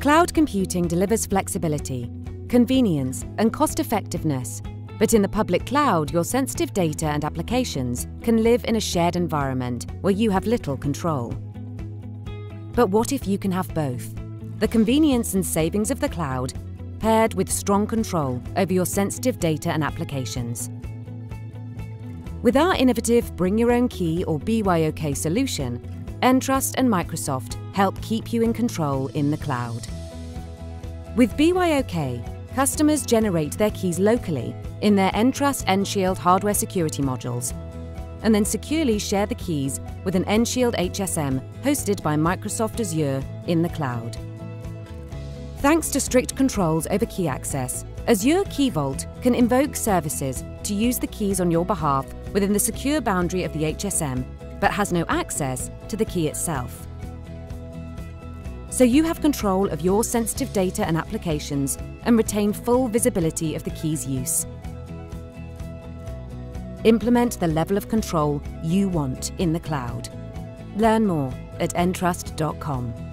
Cloud computing delivers flexibility, convenience, and cost effectiveness. But in the public cloud, your sensitive data and applications can live in a shared environment where you have little control. But what if you can have both? The convenience and savings of the cloud, paired with strong control over your sensitive data and applications. With our innovative Bring Your Own Key or BYOK solution, Entrust and Microsoft help keep you in control in the cloud. With BYOK, customers generate their keys locally in their Entrust nShield hardware security modules and then securely share the keys with an nShield HSM hosted by Microsoft Azure in the cloud. Thanks to strict controls over key access, Azure Key Vault can invoke services to use the keys on your behalf within the secure boundary of the HSM, but has no access to the key itself. So you have control of your sensitive data and applications and retain full visibility of the key's use. Implement the level of control you want in the cloud. Learn more at entrust.com.